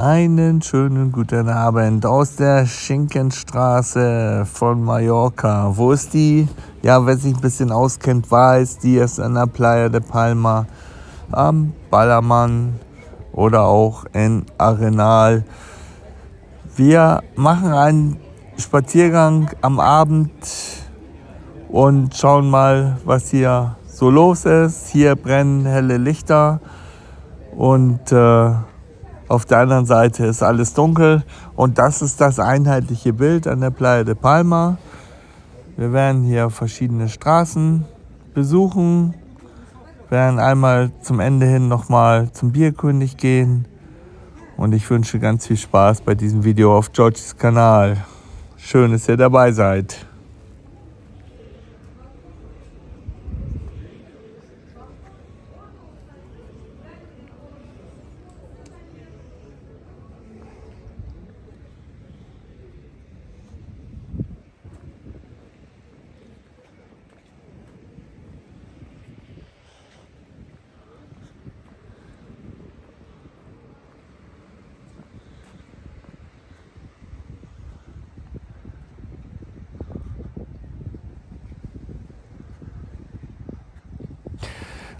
Einen schönen guten Abend aus der Schinkenstraße von Mallorca. Wo ist die? Ja, wer sich ein bisschen auskennt, weiß, die ist an der Playa de Palma am Ballermann oder auch in Arenal. Wir machen einen Spaziergang am Abend und schauen mal, was hier so los ist. Hier brennen helle Lichter und äh, auf der anderen Seite ist alles dunkel und das ist das einheitliche Bild an der Playa de Palma. Wir werden hier verschiedene Straßen besuchen, werden einmal zum Ende hin nochmal zum Bierkönig gehen und ich wünsche ganz viel Spaß bei diesem Video auf Georges Kanal. Schön, dass ihr dabei seid.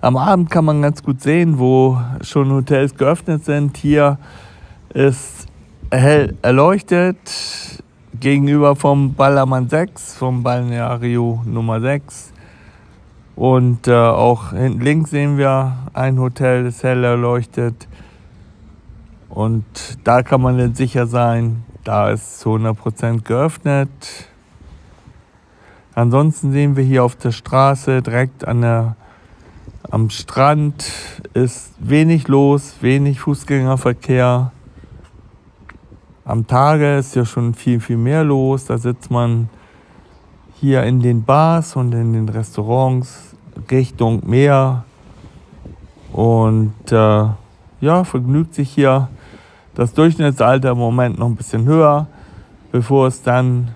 Am Abend kann man ganz gut sehen, wo schon Hotels geöffnet sind. Hier ist hell erleuchtet gegenüber vom Ballermann 6, vom Balneario Nummer 6. Und äh, auch hinten links sehen wir ein Hotel, das hell erleuchtet. Und da kann man dann sicher sein, da ist zu 100% geöffnet. Ansonsten sehen wir hier auf der Straße direkt an der am Strand ist wenig los, wenig Fußgängerverkehr. Am Tage ist ja schon viel, viel mehr los. Da sitzt man hier in den Bars und in den Restaurants Richtung Meer und äh, ja, vergnügt sich hier. Das Durchschnittsalter im Moment noch ein bisschen höher, bevor es dann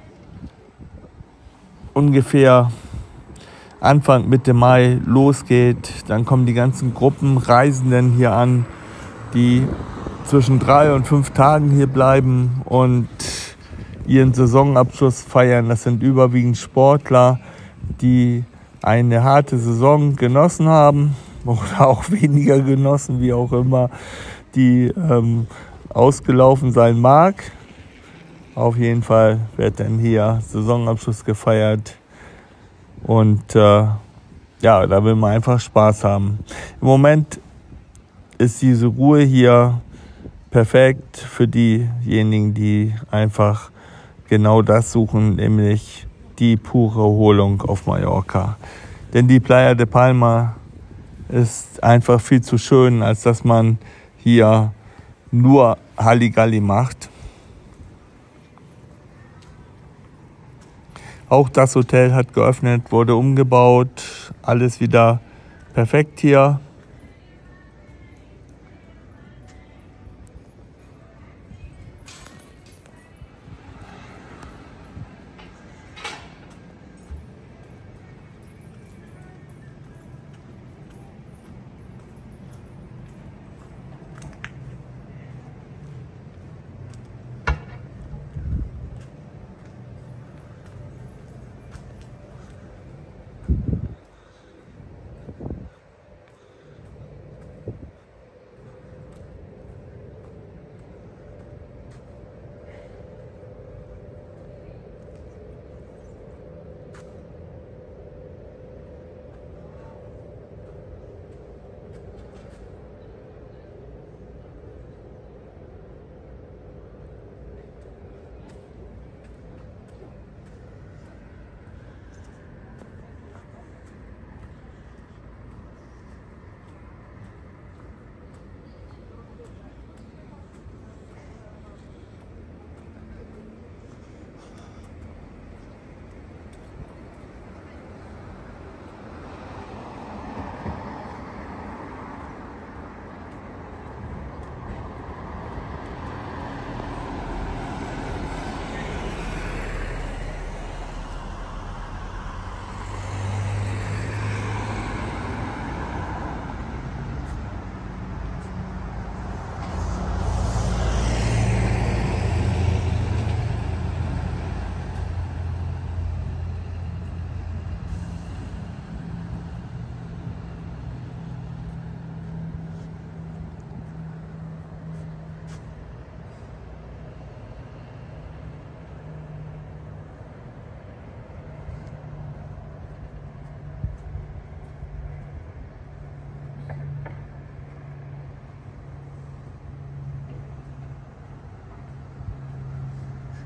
ungefähr Anfang Mitte Mai losgeht. Dann kommen die ganzen Gruppen Reisenden hier an, die zwischen drei und fünf Tagen hier bleiben und ihren Saisonabschluss feiern. Das sind überwiegend Sportler, die eine harte Saison genossen haben oder auch weniger genossen, wie auch immer, die ähm, ausgelaufen sein mag. Auf jeden Fall wird dann hier Saisonabschluss gefeiert und äh, ja, da will man einfach Spaß haben. Im Moment ist diese Ruhe hier perfekt für diejenigen, die einfach genau das suchen, nämlich die pure Erholung auf Mallorca. Denn die Playa de Palma ist einfach viel zu schön, als dass man hier nur Halligalli macht. Auch das Hotel hat geöffnet, wurde umgebaut, alles wieder perfekt hier.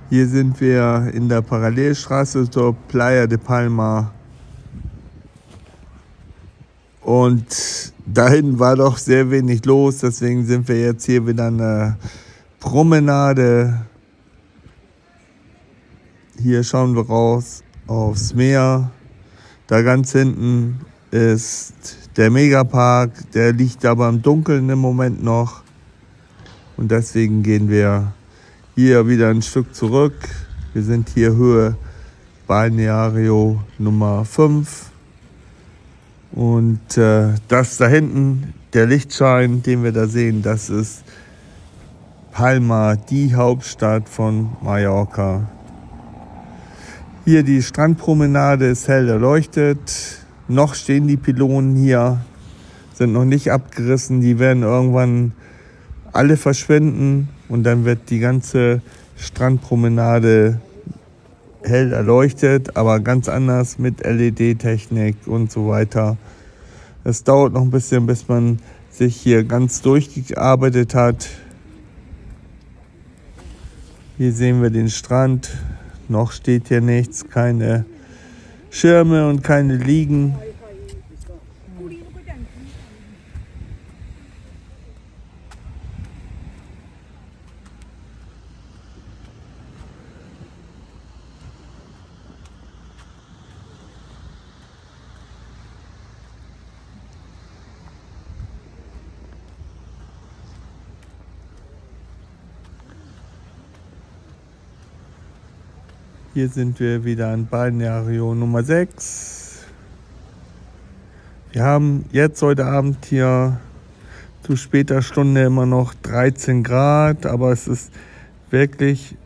Hier sind wir in der Parallelstraße zur Playa de Palma. Und dahin war doch sehr wenig los, deswegen sind wir jetzt hier wieder an der Promenade. Hier schauen wir raus aufs Meer. Da ganz hinten ist der Megapark, der liegt aber im Dunkeln im Moment noch. Und deswegen gehen wir hier wieder ein Stück zurück. Wir sind hier Höhe Balneario Nummer 5. Und äh, das da hinten, der Lichtschein, den wir da sehen, das ist Palma, die Hauptstadt von Mallorca. Hier die Strandpromenade ist hell erleuchtet. Noch stehen die Pylonen hier, sind noch nicht abgerissen. Die werden irgendwann alle verschwinden und dann wird die ganze Strandpromenade hell erleuchtet, aber ganz anders mit LED-Technik und so weiter. Es dauert noch ein bisschen, bis man sich hier ganz durchgearbeitet hat. Hier sehen wir den Strand. Noch steht hier nichts, keine Schirme und keine Liegen. Hier sind wir wieder an Balneario Nummer 6. Wir haben jetzt heute Abend hier zu später Stunde immer noch 13 Grad, aber es ist wirklich,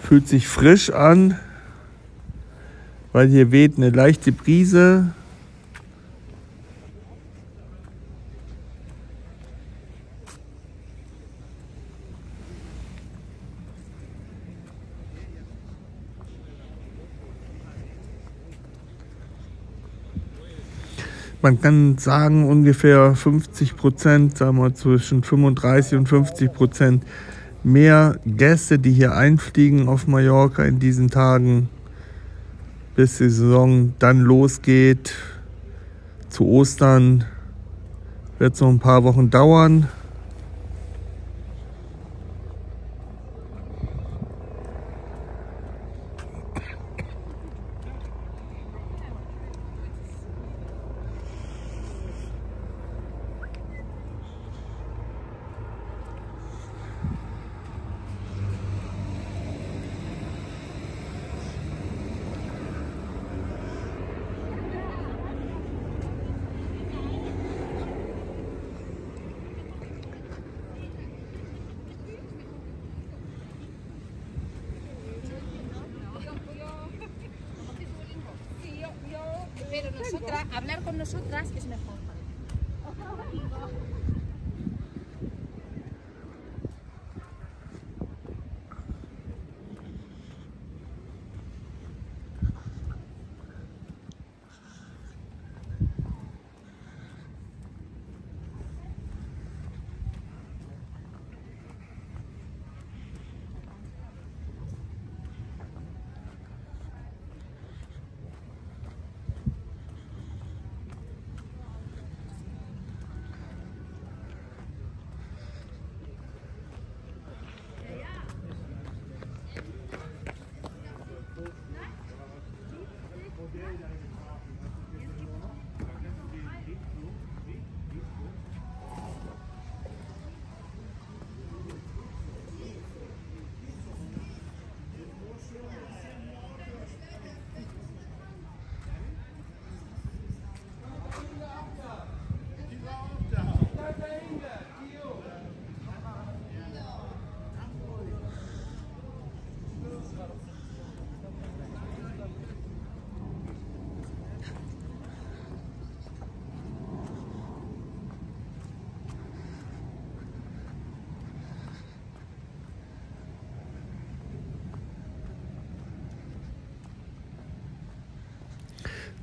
fühlt sich frisch an, weil hier weht eine leichte Brise. Man kann sagen, ungefähr 50 Prozent, sagen wir zwischen 35 und 50 Prozent mehr Gäste, die hier einfliegen auf Mallorca in diesen Tagen, bis die Saison dann losgeht. Zu Ostern wird es noch ein paar Wochen dauern.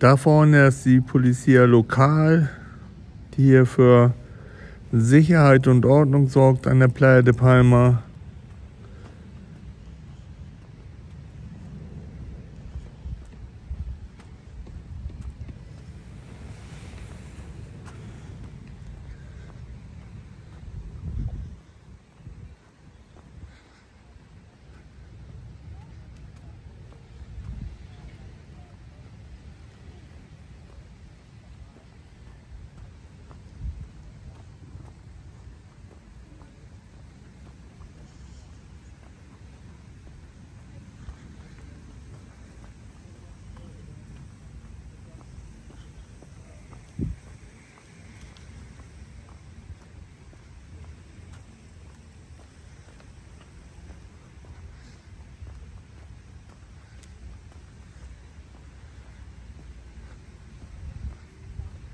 Da vorne ist die Polizia Lokal, die hier für Sicherheit und Ordnung sorgt an der Playa de Palma.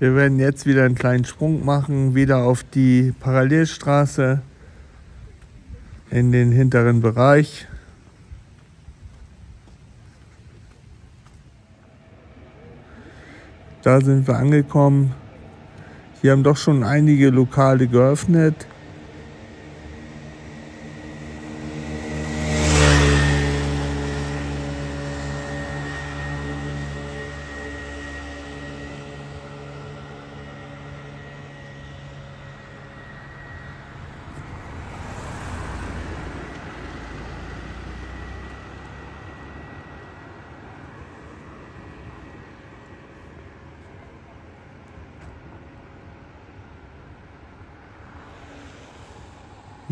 Wir werden jetzt wieder einen kleinen Sprung machen, wieder auf die Parallelstraße in den hinteren Bereich. Da sind wir angekommen. Hier haben doch schon einige Lokale geöffnet.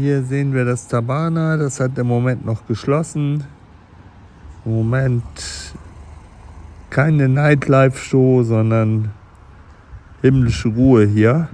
Hier sehen wir das Tabana, das hat im Moment noch geschlossen. Im Moment keine Nightlife-Show, sondern himmlische Ruhe hier.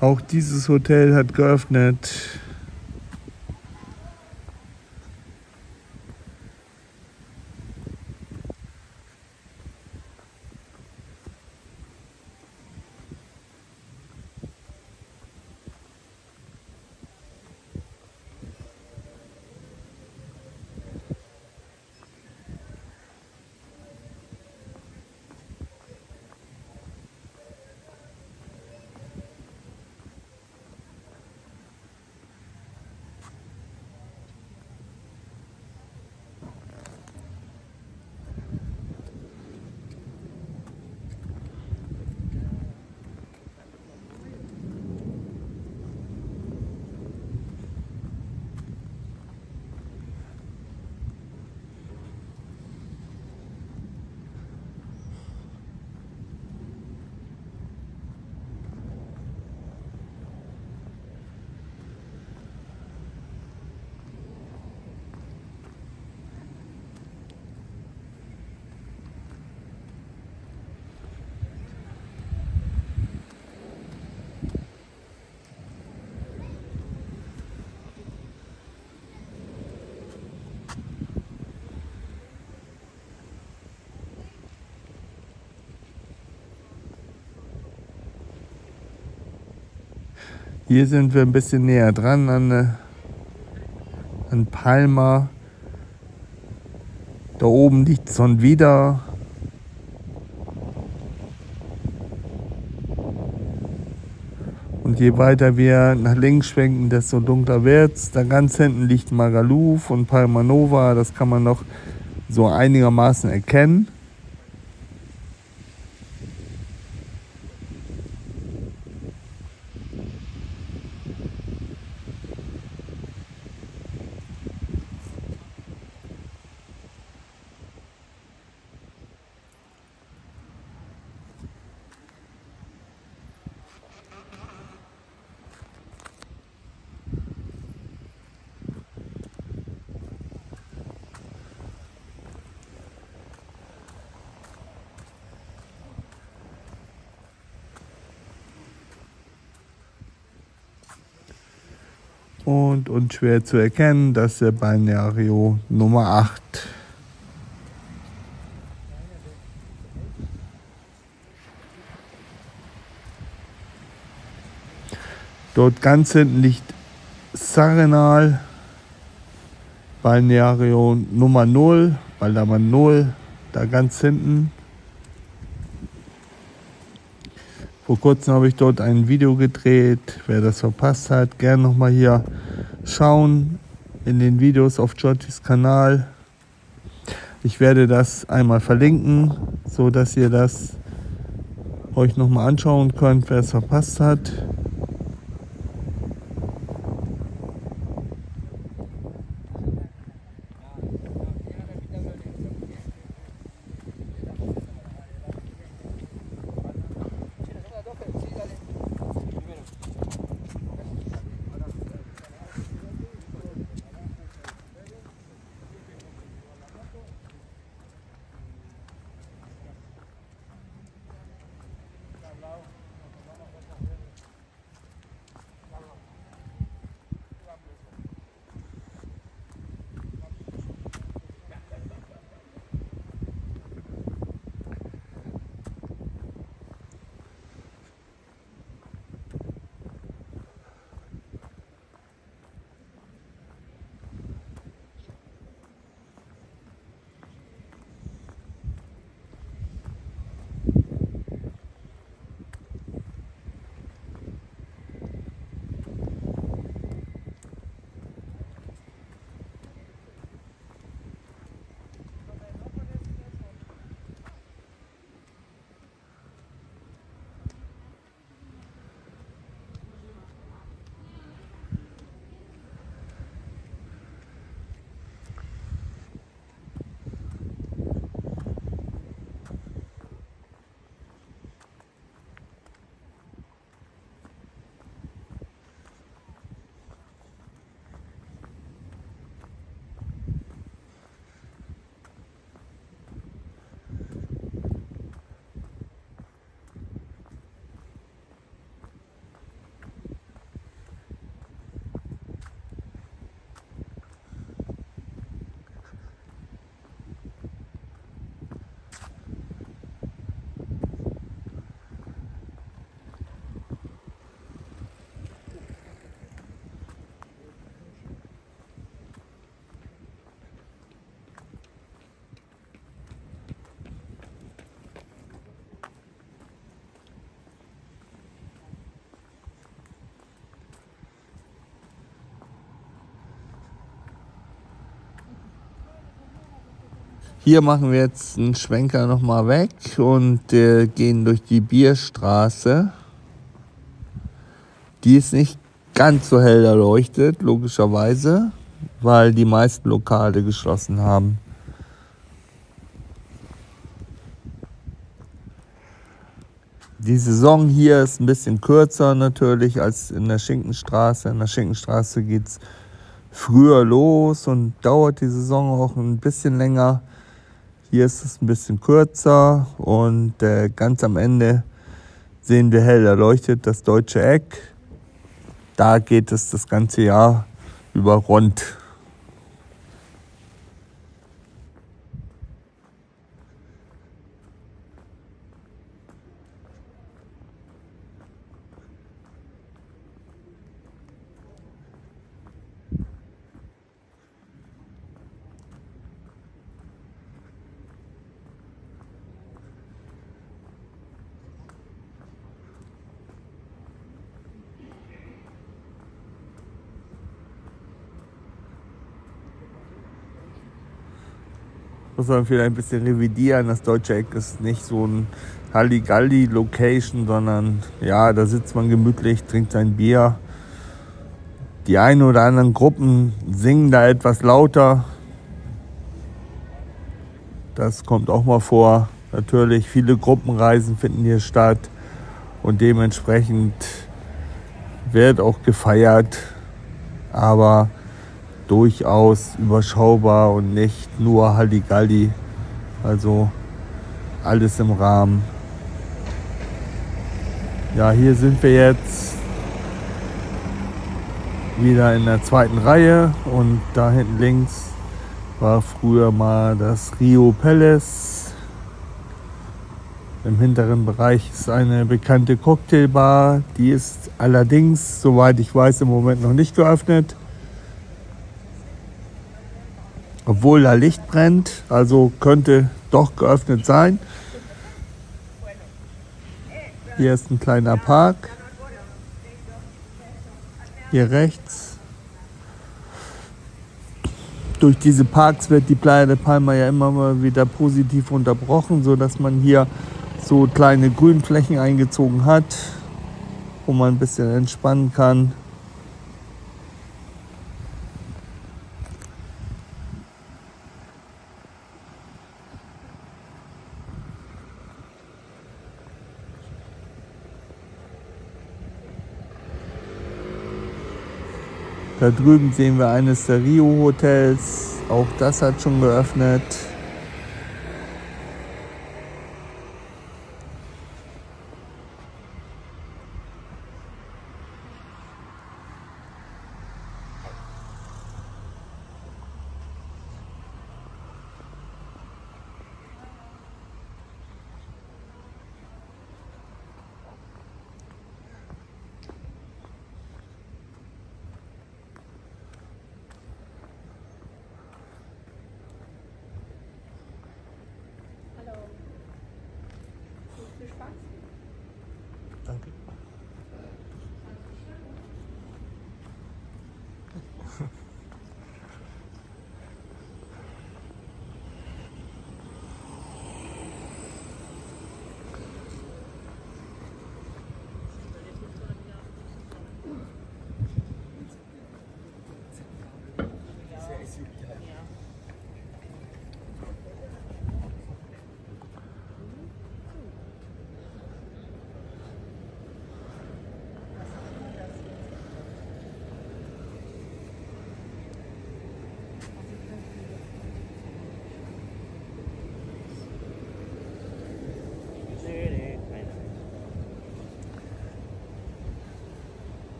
Auch dieses Hotel hat geöffnet. Hier sind wir ein bisschen näher dran an, äh, an Palma. Da oben liegt Son wieder. Und je weiter wir nach links schwenken, desto dunkler wird es. Da ganz hinten liegt Magaluf und Palmanova. Das kann man noch so einigermaßen erkennen. Und unschwer zu erkennen, das ist der Balneario Nummer 8. Dort ganz hinten liegt Sarenal, Balneario Nummer 0, Baldaman 0, da ganz hinten. Vor kurzem habe ich dort ein Video gedreht. Wer das verpasst hat, gerne nochmal hier schauen in den Videos auf Georgies Kanal. Ich werde das einmal verlinken, so dass ihr das euch nochmal anschauen könnt, wer es verpasst hat. Hier machen wir jetzt einen Schwenker nochmal weg und äh, gehen durch die Bierstraße. Die ist nicht ganz so hell erleuchtet, logischerweise, weil die meisten Lokale geschlossen haben. Die Saison hier ist ein bisschen kürzer natürlich als in der Schinkenstraße. In der Schinkenstraße geht es früher los und dauert die Saison auch ein bisschen länger. Hier ist es ein bisschen kürzer und äh, ganz am Ende sehen wir hell erleuchtet das deutsche Eck. Da geht es das ganze Jahr über rund. Muss man vielleicht ein bisschen revidieren. Das Deutsche Eck ist nicht so ein Halligalli-Location, sondern ja, da sitzt man gemütlich, trinkt sein Bier. Die einen oder anderen Gruppen singen da etwas lauter. Das kommt auch mal vor. Natürlich, viele Gruppenreisen finden hier statt und dementsprechend wird auch gefeiert, aber durchaus überschaubar und nicht nur Halligalli. Also alles im Rahmen. Ja, hier sind wir jetzt wieder in der zweiten Reihe und da hinten links war früher mal das Rio Palace. Im hinteren Bereich ist eine bekannte Cocktailbar. Die ist allerdings, soweit ich weiß, im Moment noch nicht geöffnet. Obwohl da Licht brennt, also könnte doch geöffnet sein. Hier ist ein kleiner Park. Hier rechts. Durch diese Parks wird die Playa de Palma ja immer mal wieder positiv unterbrochen, sodass man hier so kleine Grünflächen eingezogen hat, wo man ein bisschen entspannen kann. Da drüben sehen wir eines der Rio-Hotels. Auch das hat schon geöffnet. Danke.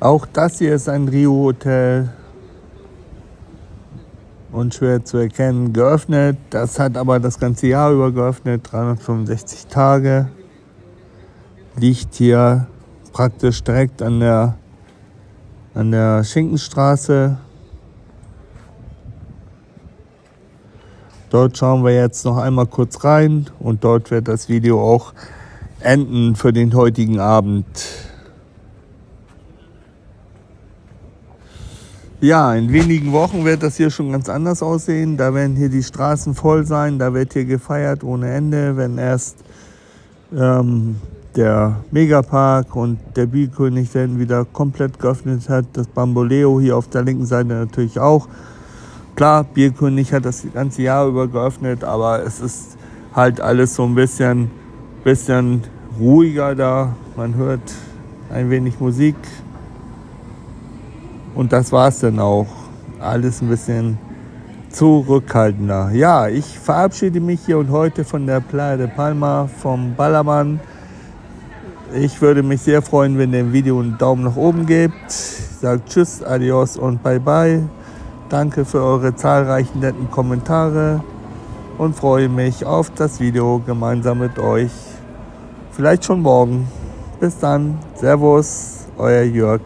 Auch das hier ist ein Rio-Hotel. Unschwer zu erkennen, geöffnet. Das hat aber das ganze Jahr über geöffnet, 365 Tage. Liegt hier praktisch direkt an der, an der Schinkenstraße. Dort schauen wir jetzt noch einmal kurz rein und dort wird das Video auch enden für den heutigen Abend. Ja, in wenigen Wochen wird das hier schon ganz anders aussehen. Da werden hier die Straßen voll sein, da wird hier gefeiert ohne Ende, wenn erst ähm, der Megapark und der Bierkönig dann wieder komplett geöffnet hat. Das Bamboleo hier auf der linken Seite natürlich auch. Klar, Bierkönig hat das ganze Jahr über geöffnet, aber es ist halt alles so ein bisschen, bisschen ruhiger da. Man hört ein wenig Musik, und das war es dann auch. Alles ein bisschen zurückhaltender. Ja, ich verabschiede mich hier und heute von der Playa de Palma, vom Ballermann. Ich würde mich sehr freuen, wenn ihr dem Video einen Daumen nach oben gebt. Sagt Tschüss, Adios und Bye Bye. Danke für eure zahlreichen netten Kommentare und freue mich auf das Video gemeinsam mit euch. Vielleicht schon morgen. Bis dann. Servus, euer Jörg.